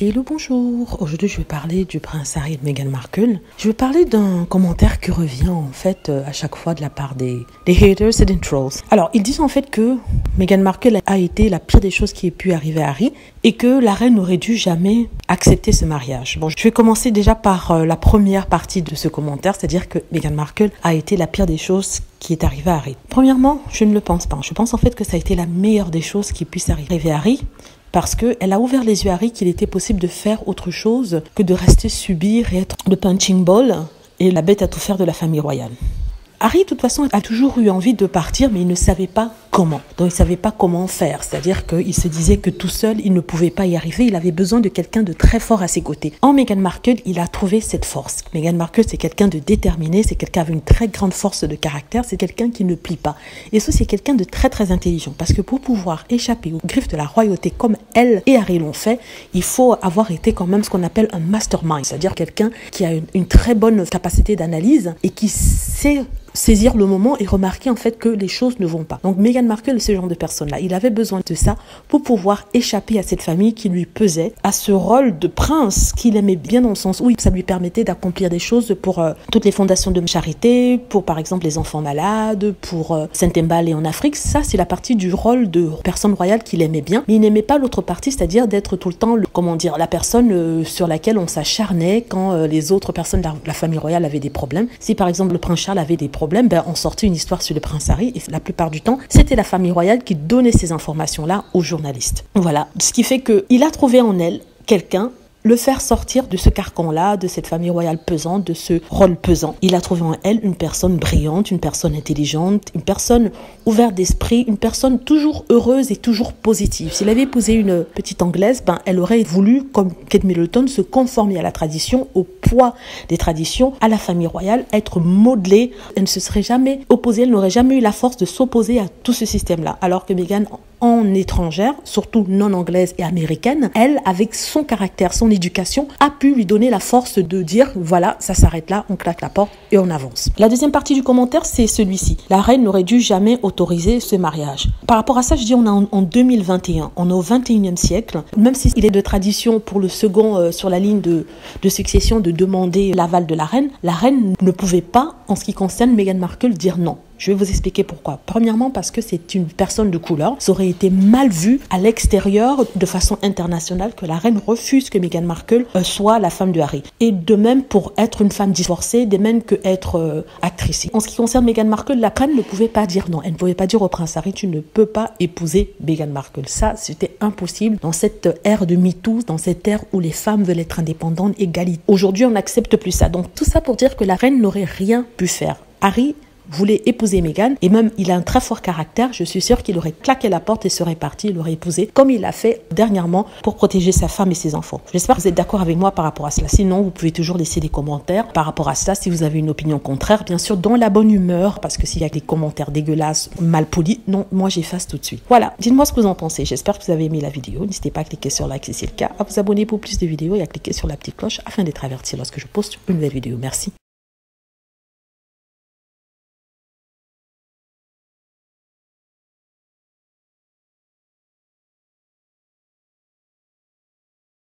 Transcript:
Hello, bonjour. Aujourd'hui, je vais parler du prince Harry et de Meghan Markle. Je vais parler d'un commentaire qui revient en fait euh, à chaque fois de la part des, haters et des trolls. Alors, ils disent en fait que Meghan Markle a été la pire des choses qui ait pu arriver à Harry et que la reine n'aurait dû jamais accepter ce mariage. Bon, je vais commencer déjà par euh, la première partie de ce commentaire, c'est-à-dire que Meghan Markle a été la pire des choses qui est arrivée à Harry. Premièrement, je ne le pense pas. Je pense en fait que ça a été la meilleure des choses qui puisse arriver à Harry parce qu'elle a ouvert les yeux à Harry qu'il était possible de faire autre chose que de rester subir et être le punching ball et la bête à tout faire de la famille royale. Harry, de toute façon, a toujours eu envie de partir, mais il ne savait pas comment. Donc, il ne savait pas comment faire. C'est-à-dire qu'il se disait que tout seul, il ne pouvait pas y arriver. Il avait besoin de quelqu'un de très fort à ses côtés. En Meghan Markle, il a trouvé cette force. Meghan Markle, c'est quelqu'un de déterminé, c'est quelqu'un avec une très grande force de caractère, c'est quelqu'un qui ne plie pas. Et ça, c'est quelqu'un de très, très intelligent. Parce que pour pouvoir échapper aux griffes de la royauté comme elle et Harry l'ont fait, il faut avoir été quand même ce qu'on appelle un mastermind. C'est-à-dire quelqu'un qui a une, une très bonne capacité d'analyse et qui sait saisir le moment et remarquer en fait que les choses ne vont pas. Donc Meghan Markle est ce genre de personne-là. Il avait besoin de ça pour pouvoir échapper à cette famille qui lui pesait, à ce rôle de prince qu'il aimait bien dans le sens où ça lui permettait d'accomplir des choses pour euh, toutes les fondations de charité, pour par exemple les enfants malades, pour euh, Saint-Embal et en Afrique. Ça, c'est la partie du rôle de personne royale qu'il aimait bien. Mais il n'aimait pas l'autre partie, c'est-à-dire d'être tout le temps, comment dire, la personne euh, sur laquelle on s'acharnait quand euh, les autres personnes de la, la famille royale avaient des problèmes. Si par exemple le prince Charles avait des problèmes, ben, on sortait une histoire sur le prince Harry et la plupart du temps, c'était la famille royale qui donnait ces informations-là aux journalistes. Voilà, ce qui fait qu'il a trouvé en elle quelqu'un le faire sortir de ce carcan-là, de cette famille royale pesante, de ce rôle pesant. Il a trouvé en elle une personne brillante, une personne intelligente, une personne ouverte d'esprit, une personne toujours heureuse et toujours positive. S'il avait épousé une petite anglaise, ben, elle aurait voulu, comme Kate Middleton, se conformer à la tradition, au poids des traditions, à la famille royale, être modelée. Elle ne se serait jamais opposée, elle n'aurait jamais eu la force de s'opposer à tout ce système-là. Alors que Meghan, en étrangère, surtout non anglaise et américaine, elle, avec son caractère, son éducation, a pu lui donner la force de dire voilà, ça s'arrête là, on claque la porte et on avance. La deuxième partie du commentaire, c'est celui-ci. La reine n'aurait dû jamais autoriser ce mariage. Par rapport à ça, je dis on est en, en 2021, on est au 21e siècle. Même s'il est de tradition pour le second euh, sur la ligne de, de succession de demander l'aval de la reine, la reine ne pouvait pas, en ce qui concerne Meghan Markle, dire non. Je vais vous expliquer pourquoi. Premièrement, parce que c'est une personne de couleur. Ça aurait été mal vu à l'extérieur, de façon internationale, que la reine refuse que Meghan Markle euh, soit la femme de Harry. Et de même pour être une femme divorcée, de même que être euh, actrice. En ce qui concerne Meghan Markle, la reine ne pouvait pas dire non. Elle ne pouvait pas dire au prince Harry, tu ne peux pas épouser Meghan Markle. Ça, c'était impossible dans cette ère de MeToo, dans cette ère où les femmes veulent être indépendantes, égalité. Aujourd'hui, on n'accepte plus ça. Donc tout ça pour dire que la reine n'aurait rien pu faire. Harry voulait épouser Meghan et même il a un très fort caractère. Je suis sûre qu'il aurait claqué la porte et serait parti, il aurait épousé comme il l'a fait dernièrement pour protéger sa femme et ses enfants. J'espère que vous êtes d'accord avec moi par rapport à cela. Sinon, vous pouvez toujours laisser des commentaires par rapport à cela si vous avez une opinion contraire. Bien sûr, dans la bonne humeur parce que s'il y a des commentaires dégueulasses, mal polis, non, moi j'efface tout de suite. Voilà, dites-moi ce que vous en pensez. J'espère que vous avez aimé la vidéo. N'hésitez pas à cliquer sur like si c'est le cas, à vous abonner pour plus de vidéos et à cliquer sur la petite cloche afin d'être averti lorsque je poste une nouvelle vidéo. Merci.